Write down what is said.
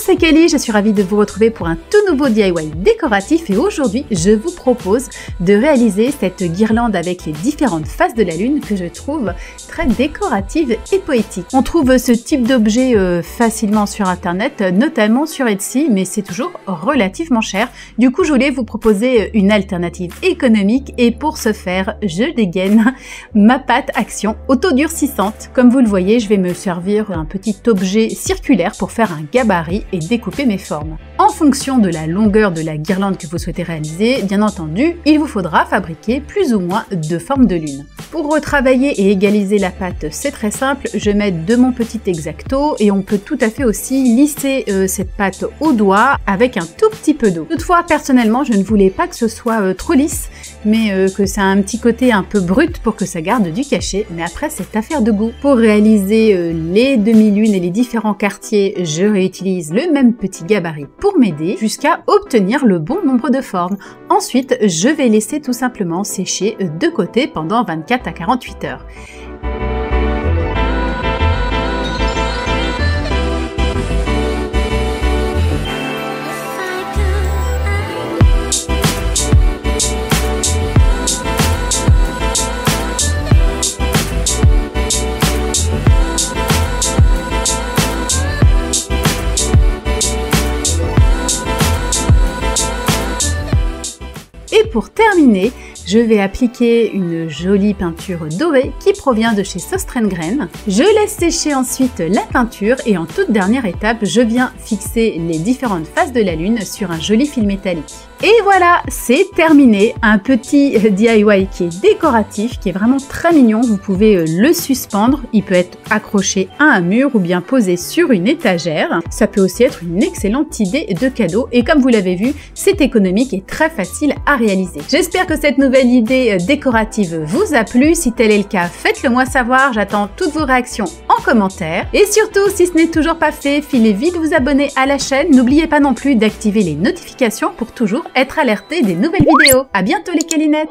c'est Kelly, je suis ravie de vous retrouver pour un tout nouveau DIY décoratif et aujourd'hui je vous propose de réaliser cette guirlande avec les différentes faces de la lune que je trouve très décorative et poétique. On trouve ce type d'objet euh, facilement sur internet, notamment sur Etsy, mais c'est toujours relativement cher. Du coup je voulais vous proposer une alternative économique et pour ce faire je dégaine ma pâte Action autodurcissante. Comme vous le voyez je vais me servir un petit objet circulaire pour faire un gabarit et découper mes formes. En fonction de la longueur de la guirlande que vous souhaitez réaliser, bien entendu, il vous faudra fabriquer plus ou moins de formes de lune. Pour retravailler et égaliser la pâte, c'est très simple, je mets de mon petit exacto et on peut tout à fait aussi lisser euh, cette pâte au doigt avec un tout petit peu d'eau. Toutefois, personnellement, je ne voulais pas que ce soit euh, trop lisse, mais euh, que ça a un petit côté un peu brut pour que ça garde du cachet, mais après c'est affaire de goût. Pour réaliser les demi-lunes et les différents quartiers, je réutilise le même petit gabarit m'aider jusqu'à obtenir le bon nombre de formes. Ensuite, je vais laisser tout simplement sécher de côté pendant 24 à 48 heures. Pour terminer, je vais appliquer une jolie peinture dorée qui provient de chez Sostrengren. Je laisse sécher ensuite la peinture et en toute dernière étape, je viens fixer les différentes faces de la lune sur un joli fil métallique. Et voilà, c'est terminé. Un petit DIY qui est décoratif, qui est vraiment très mignon. Vous pouvez euh, le suspendre. Il peut être accroché à un mur ou bien posé sur une étagère. Ça peut aussi être une excellente idée de cadeau. Et comme vous l'avez vu, c'est économique et très facile à réaliser. J'espère que cette nouvelle idée euh, décorative vous a plu. Si tel est le cas, faites-le moi savoir. J'attends toutes vos réactions en commentaire. Et surtout, si ce n'est toujours pas fait, filez vite vous abonner à la chaîne. N'oubliez pas non plus d'activer les notifications pour toujours être alerté des nouvelles vidéos. À bientôt les câlinettes